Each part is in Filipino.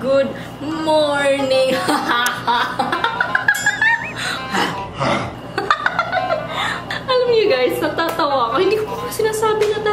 good morning! Alam niyo guys, natatawa ako. Hindi ko pa sinasabi na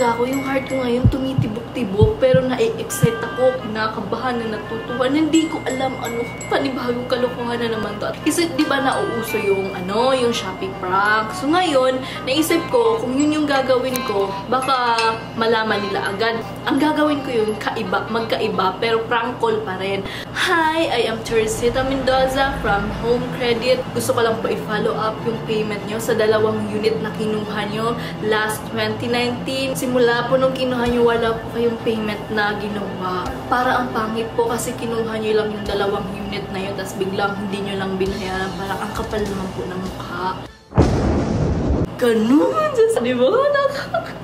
talaga ako. Yung heart ko ngayon tumitibok-tibok. Pero na-excite ako. Kinakabahan na natutuwa. Hindi ko alam ano. Panibagong kalokohan na naman to. Kasi di ba nauuso yung ano, yung shopping prank. So ngayon, naisip ko kung yun yung gagawin ko, baka malaman nila agad. Ang gagawin ko yun, kaiba, magkaiba, pero prank call pa rin. Hi, I am Teresita Mendoza from Home Credit. Gusto ko lang po i-follow up yung payment nyo sa dalawang unit na kinuha nyo last 2019. Simula po nung kinuha nyo, wala po kayong payment na ginawa. Para ang pangit po kasi kinuha nyo lang yung dalawang unit na yun, tapos biglang hindi nyo lang binayaran. Parang ang kapal naman po ng mukha. Ganun! Diyos, di ba? Nakaka-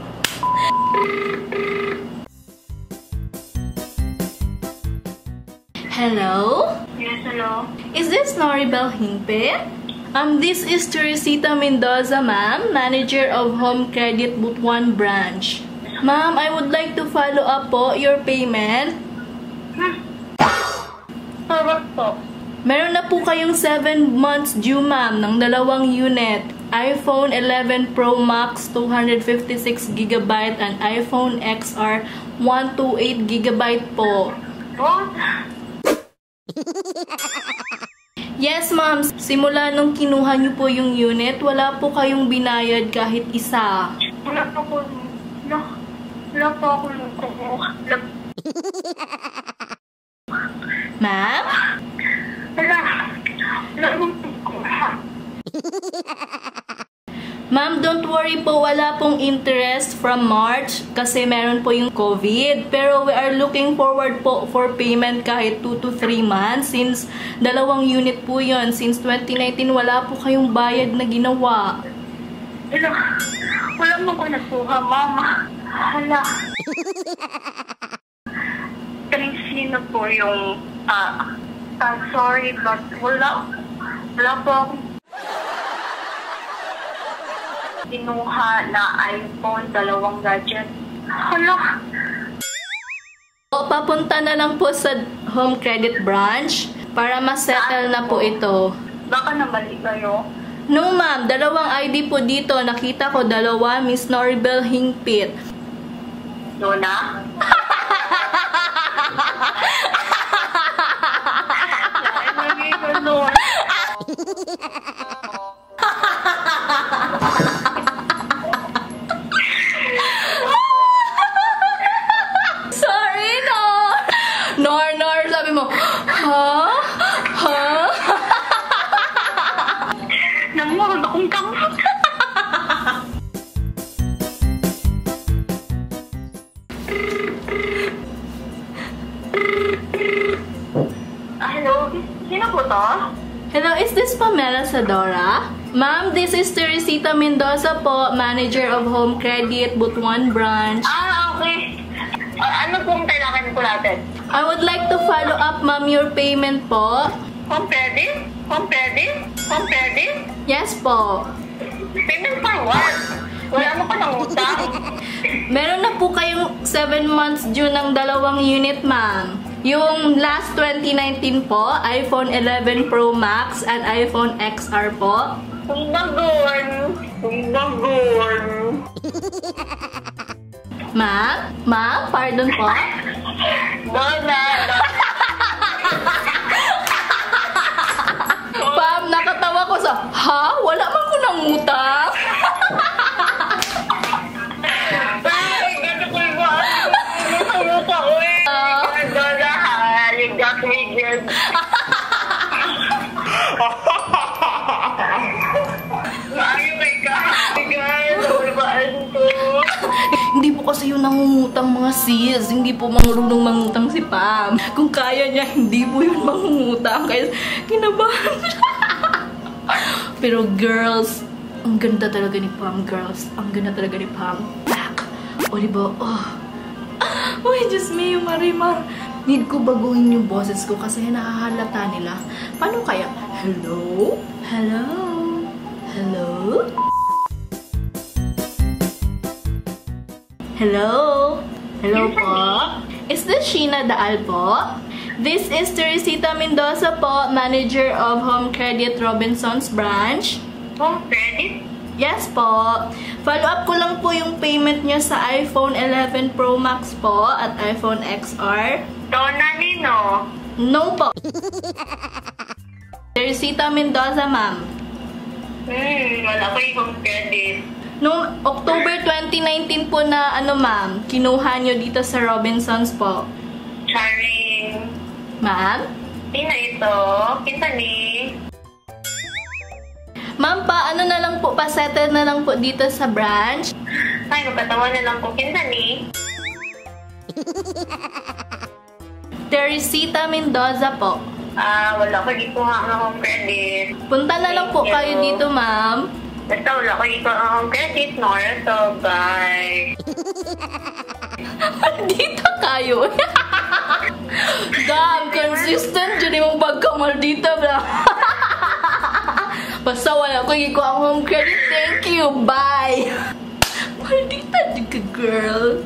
Hello? Yes, hello. Is this Noribel Hingpe? Um, this is Teresita Mendoza, ma'am, manager of Home Credit Butuan branch. Ma'am, I would like to follow up po your payment. What po? Meron na po kayong 7 months due, ma'am, ng dalawang unit. iPhone 11 Pro Max 256GB and iPhone XR 128GB po. What? Yes, ma'am. Simula nung kinuha niyo po yung unit, wala po kayong binayad kahit isa. Wala po ko. Wala, wala po ako nung kumuha. Wala, Ma'am? wala. Wala nung kumuha. Ma'am, don't worry po, wala pong interest from March kasi meron po yung COVID. Pero we are looking forward po for payment kahit 2 to 3 months since dalawang unit po yon Since 2019, wala po kayong bayad na ginawa. Wala. Wala mo ko nakuha, mama. Hala. Kaling sino po yung, ah, ah, sorry, but wala, wala po akong kinuha na iPhone, dalawang gadget. Hala. O, papunta na lang po sa home credit branch para ma-settle na po ito. Baka nabalik kayo. No, ma'am. Dalawang ID po dito. Nakita ko dalawa, Miss Noribel Hingpit. Luna? Ay, naging Luna. Pamela Sadora? Ma'am, this is Teresita Mendoza po, manager of Home Credit, Butuan Branch. Ah, okay. Ah, ano pong kailangan ko natin? I would like to follow up, ma'am, your payment po. Home credit? Home credit? Home credit? Yes po. Payment for what? Wala mo pa ng utang. Meron na po kayong 7 months due ng dalawang unit, ma'am. Yung last 2019 po, iPhone 11 Pro Max and iPhone XR po. Kung bagon. Kung bagon. Ma'am? Ma'am? Pardon po? Dona. Ma'am, nakatawa ko sa, ha? Wala man ko ng utang? kasi yung nangungutang mga sis. Hindi po marunong mangutang si Pam. Kung kaya niya, hindi po yun mangungutang. Kaya kinabahan. Pero girls, ang ganda talaga ni Pam, girls. Ang ganda talaga ni Pam. Back. O diba, oh. Uy, Diyos me, yung marimar. Need ko baguhin yung boses ko kasi nakahalata nila. Paano kaya? Hello? Hello? Hello? Hello? Hello po. Is this Sheena Daal po? This is Teresita Mendoza po, Manager of Home Credit Robinson's branch. Home credit? Yes po. Follow up ko lang po yung payment nyo sa iPhone 11 Pro Max po at iPhone XR. Donna Nino. No po. Teresita Mendoza, ma'am. Hmm, wala ko yung home credit. Noong October 2019 po na ano ma'am, kinuha nyo dito sa Robinsons po. Charing. Ma'am? Sino ito? Kinsa ni? Ma'am pa, ano na lang po, pasettle na lang po dito sa branch. Ay, magkatawa na lang ko. Kinsa ni? Teresita Mendoza po. Ah, wala ko dito nga ng home credit. Punta na lang po Thank you. kayo dito ma'am. Basta wala ko dito ang credit, nor. So, bye. dito kayo. Gam, consistent dyan yung pagkamal dito, bro. Basta wala ko iko ang home credit. Thank you. Bye. Maldita di ka, girl.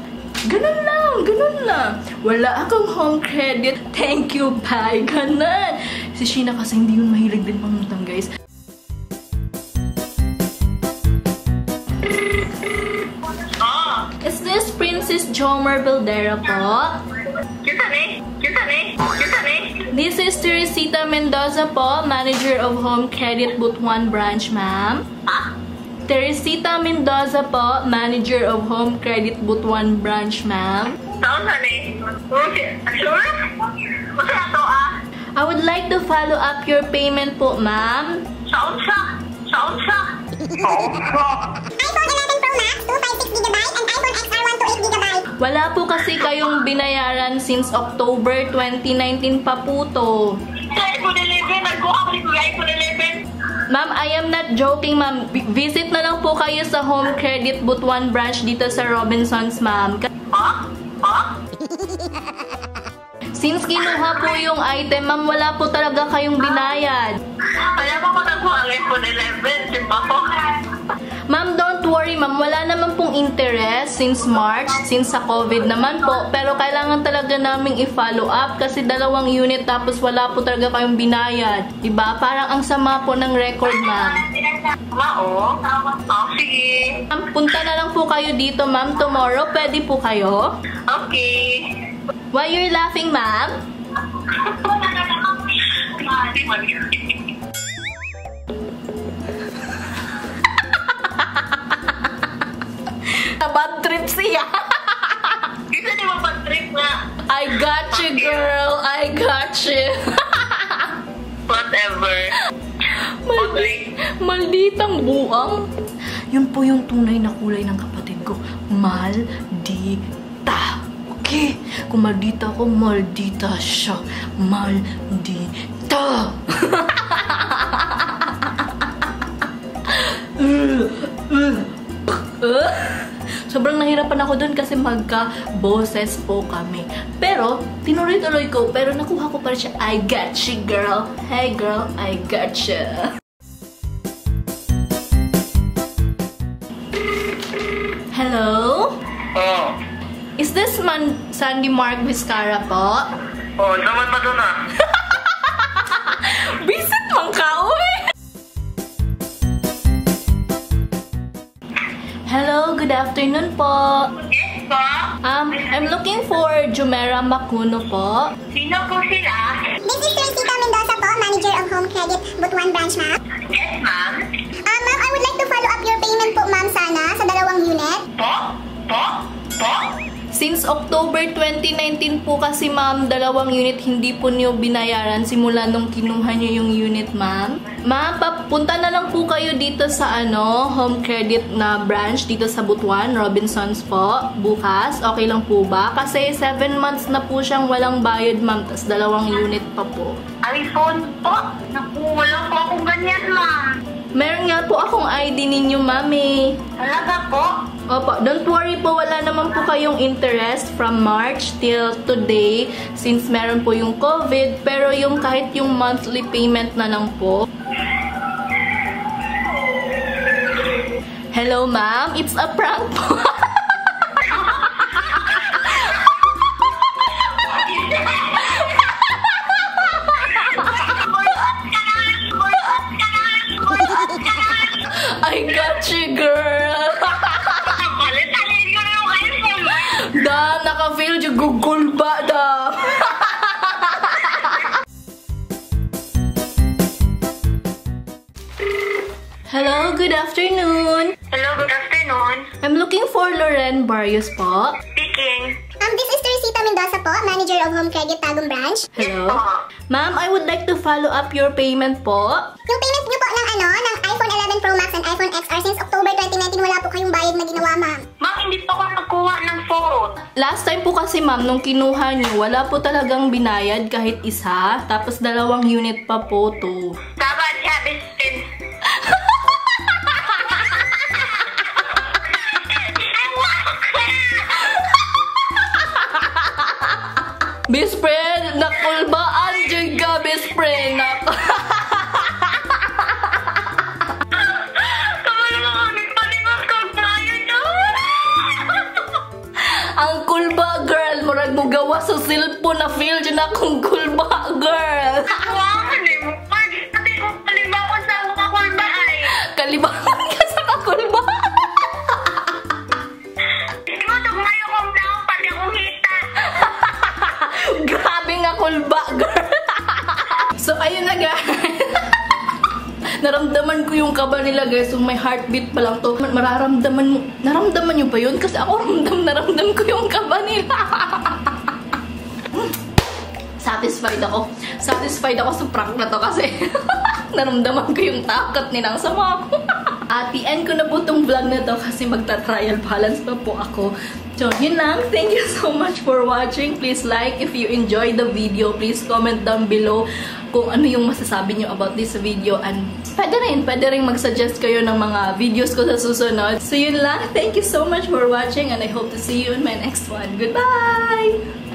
Ganun lang, ganun lang. Wala akong home credit. Thank you, bye. Ganun. Si Sheena kasi hindi yun mahilig din pangutang, this Princess Jomer Valdera po? kinsa ni? Kinsa ni? Kinsa ni? This is Teresita Mendoza po, Manager of Home Credit Butuan Branch, ma'am. Ha? Teresita Mendoza po, Manager of Home Credit Butuan Branch, ma'am. Saan sa ni? Okay. Sure? Masa na to ah? I would like to follow up your payment po, ma'am. Saan sa? Saan sa? Saan sa? Wala po kasi kayong binayaran since October 2019 pa po to. IPhone 11, nagkuha ko dito yung iPhone 11. Ma'am, I am not joking, ma'am. Vi- Visit na lang po kayo sa Home Credit Butuan Branch dito sa Robinsons, ma'am. Ha? Ha? Since kinuha po yung item, ma'am, wala po talaga kayong binayad. Kaya mo makakuha ang iPhone 11, di ba ko? Ma'am, don't worry, ma'am. Wala naman pong interest since March, since sa COVID naman po. Pero kailangan talaga naming i-follow up kasi dalawang unit tapos wala po talaga kayong binayad. Diba? Parang ang sama po ng record, ma'am. Mao? Oh, sige. Ma'am, punta na lang po kayo dito, ma'am. Tomorrow, pwede po kayo? Okay. Why you're laughing, ma'am? Bad trip siya. Isa di ba trip nga? I got you, girl. I got you. Whatever. Maldi malditang buang. Yun po yung tunay na kulay ng kapatid ko. Maldita. Okay? Kung maldita ako, maldita siya. Maldita. Sobrang nahirapan ako dun kasi magka-boses po kami. Pero, tinuloy-tuloy ko. Pero nakuha ko pa rin siya. I got you, girl. Hey, girl. I got you. Hello? Oh. Is this man Sandy Mark Vizcara po? Oh, naman pa doon ah. Visit man ka, uy! Hello, good afternoon po. Yes po? Um, I'm looking for Jumera Makuno po. Sino po sila? This is Teresita Mendoza po, Manager of Home Credit, Butuan Branch, ma'am. Yes, ma'am. Ah, ma'am, I would like to follow up your payment po, ma'am, sana, sa dalawang unit. Po? Po? Po? Since October 2019 po kasi ma'am, dalawang unit hindi po niyo binayaran simula nung kinuha niyo yung unit ma'am. Ma'am, papunta na lang po kayo dito sa ano, home credit na branch dito sa Butuan, Robinsons po, bukas. Okay lang po ba? Kasi 7 months na po siyang walang bayad ma'am, tas dalawang unit pa po. iPhone po? Naku, wala po akong ganyan, ma'am. Meron nga po akong ID ninyo, mami. Talaga po? Opo, don't worry po, wala naman po kayong interest from March till today since meron po yung COVID, pero yung kahit yung monthly payment na lang po. Hello, ma'am. It's a prank po. afternoon. Hello, good afternoon. I'm looking for Loren Barrios po. Speaking. Um, this is Teresita Mendoza po, Manager of Home Credit Tagum Branch. Hello. Yes po. Ma'am, I would like to follow up your payment po. Yung payment niyo po ng ano, ng iPhone 11 Pro Max and iPhone XR since October 2019, wala po kayong bayad na ginawa, ma'am. Ma'am, hindi pa ako nagkuha ng phone. Last time po kasi ma'am, nung kinuha niyo, wala po talagang binayad kahit isa. Tapos dalawang unit pa po to. Dapat Ang kulba, girl. Murag mo gawa sa cellphone na feel dyan akong kulba, girl. Wow, so, ayun na, guys. Naramdaman ko yung kaba nila, guys. Kung may heartbeat pa lang to, mararamdaman mo. Naramdaman nyo ba yun? Kasi ako ramdam, naramdam ko yung kaba nila. Satisfied ako. Satisfied ako sa prank na to kasi naramdaman ko yung takot nilang sama ko. At the end ko na po tong vlog na to kasi magta-trial balance pa po ako. So, yun lang. Thank you so much for watching. Please like if you enjoyed the video. Please comment down below kung ano yung masasabi nyo about this video. And pwede rin, pwede rin mag-suggest kayo ng mga videos ko sa susunod. So, yun lang. Thank you so much for watching and I hope to see you in my next one. Goodbye!